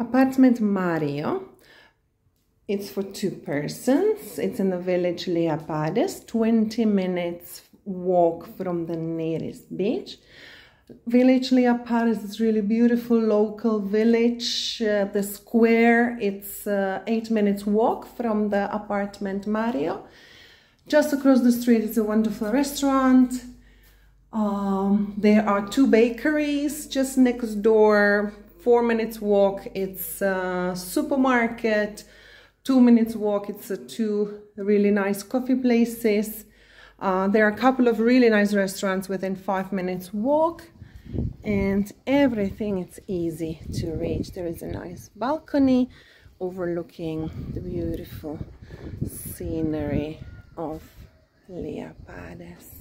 Apartment Mario. It's for two persons. It's in the village Liapades, 20 minutes walk from the nearest beach. Village Liapades is really beautiful local village. Uh, the square, it's uh, eight minutes walk from the apartment Mario. Just across the street is a wonderful restaurant. Um, there are two bakeries just next door four minutes walk it's a supermarket. Two minutes walk it's two really nice coffee places. Uh, there are a couple of really nice restaurants within five minutes walk and everything it's easy to reach. There is a nice balcony overlooking the beautiful scenery of Liapades